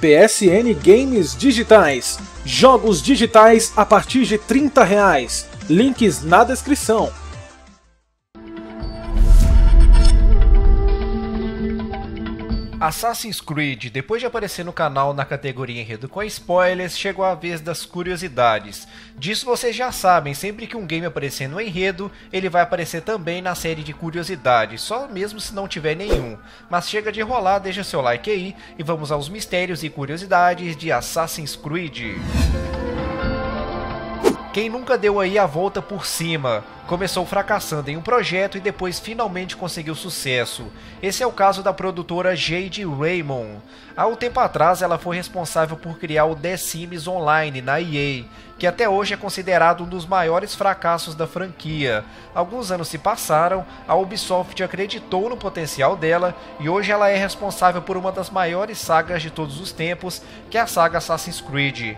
PSN Games Digitais. Jogos digitais a partir de 30 reais. Links na descrição. Assassin's Creed, depois de aparecer no canal na categoria Enredo com spoilers, chegou a vez das curiosidades. Disso vocês já sabem, sempre que um game aparecer no enredo, ele vai aparecer também na série de curiosidades, só mesmo se não tiver nenhum. Mas chega de enrolar, deixa seu like aí e vamos aos mistérios e curiosidades de Assassin's Creed. Quem nunca deu aí a volta por cima? Começou fracassando em um projeto e depois finalmente conseguiu sucesso. Esse é o caso da produtora Jade Raymond. Há um tempo atrás ela foi responsável por criar o The Sims Online na EA, que até hoje é considerado um dos maiores fracassos da franquia. Alguns anos se passaram, a Ubisoft acreditou no potencial dela e hoje ela é responsável por uma das maiores sagas de todos os tempos, que é a saga Assassin's Creed.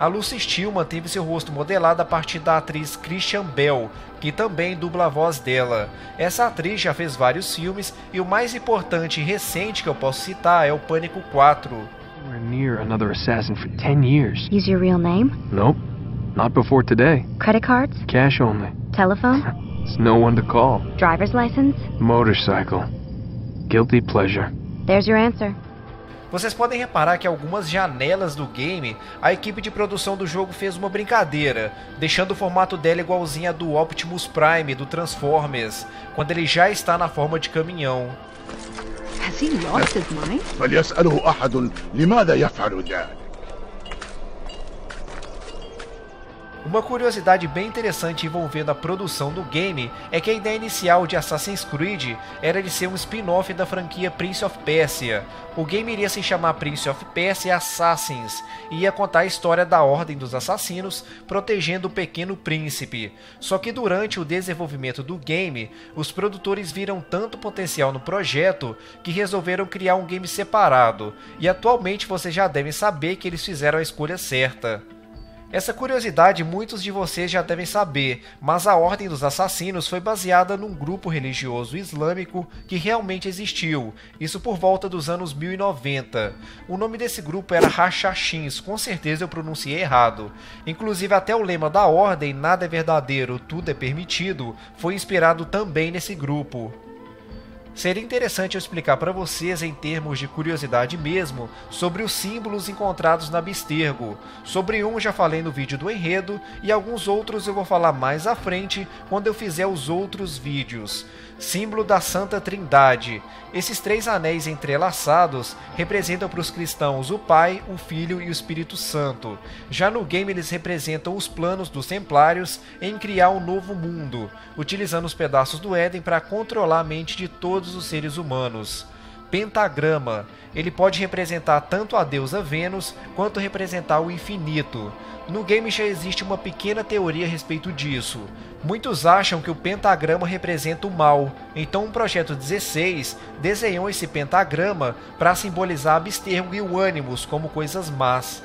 A Lucy Steele teve seu rosto modelado a partir da atriz Christian Bell, que também dubla a voz dela. Essa atriz já fez vários filmes e o mais importante e recente que eu posso citar é o Pânico 4. We're near another assassin for 10 years. Use your real name? Nope. Not before today. Credit cards? Cash only. Telephone? It's no one to call. Driver's license? Motorcycle. Guilty pleasure. There's your answer. Vocês podem reparar que algumas janelas do game, a equipe de produção do jogo fez uma brincadeira, deixando o formato dela igualzinho a do Optimus Prime do Transformers, quando ele já está na forma de caminhão. Has he lost his mind? فليسأله أحد لماذا يفعل ذلك Uma curiosidade bem interessante envolvendo a produção do game é que a ideia inicial de Assassin's Creed era de ser um spin-off da franquia Prince of Persia. O game iria se chamar Prince of Persia Assassins e ia contar a história da Ordem dos Assassinos protegendo o Pequeno Príncipe. Só que durante o desenvolvimento do game, os produtores viram tanto potencial no projeto que resolveram criar um game separado, e atualmente vocês já devem saber que eles fizeram a escolha certa. Essa curiosidade muitos de vocês já devem saber, mas a Ordem dos Assassinos foi baseada num grupo religioso islâmico que realmente existiu, isso por volta dos anos 1090. O nome desse grupo era Hashashins, com certeza eu pronunciei errado. Inclusive até o lema da Ordem, nada é verdadeiro, tudo é permitido, foi inspirado também nesse grupo. Seria interessante eu explicar para vocês, em termos de curiosidade mesmo, sobre os símbolos encontrados na Abstergo. Sobre um já falei no vídeo do enredo, e alguns outros eu vou falar mais à frente quando eu fizer os outros vídeos. Símbolo da Santa Trindade. Esses três anéis entrelaçados representam para os cristãos o Pai, o Filho e o Espírito Santo. Já no game eles representam os planos dos Templários em criar um novo mundo, utilizando os pedaços do Éden para controlar a mente de todos os seres humanos. Pentagrama. Ele pode representar tanto a deusa Vênus quanto representar o infinito. No game já existe uma pequena teoria a respeito disso. Muitos acham que o pentagrama representa o mal, então o projeto 16 desenhou esse pentagrama para simbolizar Abstergo e o Animus como coisas más.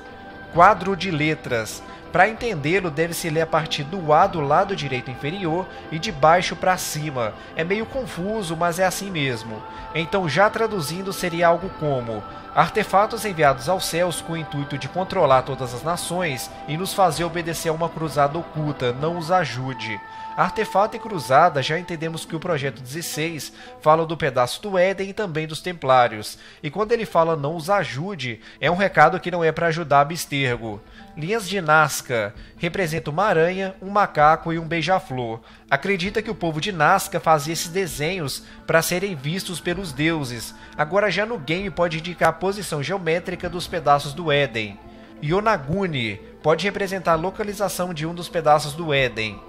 Quadro de letras. Para entendê-lo, deve-se ler a partir do A do lado direito inferior e de baixo para cima. É meio confuso, mas é assim mesmo. Então, já traduzindo, seria algo como: artefatos enviados aos céus com o intuito de controlar todas as nações e nos fazer obedecer a uma cruzada oculta, não os ajude. Artefato e Cruzada, já entendemos que o projeto 16 fala do pedaço do Éden e também dos Templários. E quando ele fala não os ajude, é um recado que não é para ajudar Abstergo. Linhas de Nazca representa uma aranha, um macaco e um beija-flor. Acredita que o povo de Nazca fazia esses desenhos para serem vistos pelos deuses. Agora já no game pode indicar a posição geométrica dos pedaços do Éden. Yonaguni pode representar a localização de um dos pedaços do Éden.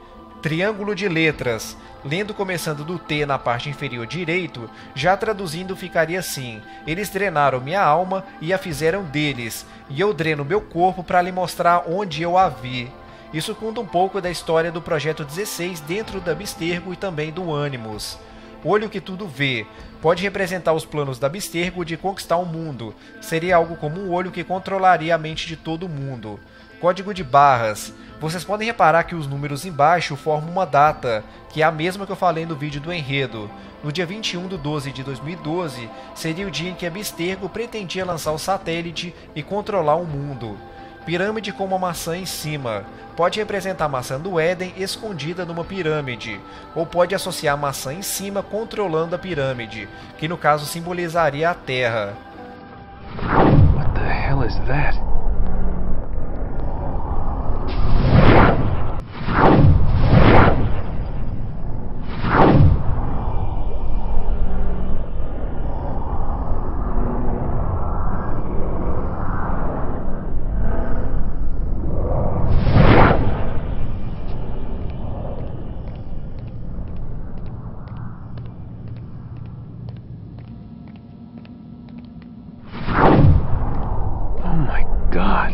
Triângulo de letras, lendo começando do T na parte inferior direito, já traduzindo ficaria assim: Eles drenaram minha alma e a fizeram deles, e eu dreno meu corpo para lhe mostrar onde eu a vi. Isso conta um pouco da história do projeto 16 dentro da Abstergo e também do Animus. olho que tudo vê. Pode representar os planos da Abstergo de conquistar o mundo. Seria algo como um olho que controlaria a mente de todo mundo. Código de barras. Vocês podem reparar que os números embaixo formam uma data, que é a mesma que eu falei no vídeo do enredo. No dia 21 de 12 de 2012, seria o dia em que Abstergo pretendia lançar o satélite e controlar o mundo. Pirâmide com uma maçã em cima. Pode representar a maçã do Éden escondida numa pirâmide, ou pode associar a maçã em cima controlando a pirâmide, que no caso simbolizaria a Terra. What the hell is that? God.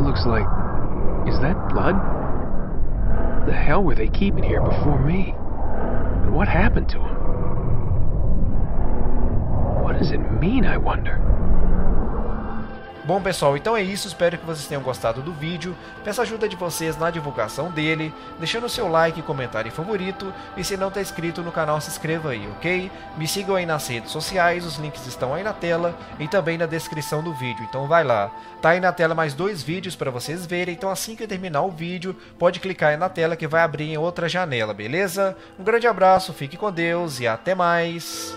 Looks like. Is that blood? The hell were they keeping here before me? And what happened to him? What does it mean, I wonder? Bom pessoal, então é isso, espero que vocês tenham gostado do vídeo, peço ajuda de vocês na divulgação dele, deixando seu like, comentário e favorito, e se não está inscrito no canal se inscreva aí, ok? Me sigam aí nas redes sociais, os links estão aí na tela e também na descrição do vídeo, então vai lá. Tá aí na tela mais dois vídeos para vocês verem, então assim que terminar o vídeo, pode clicar aí na tela que vai abrir em outra janela, beleza? Um grande abraço, fique com Deus e até mais!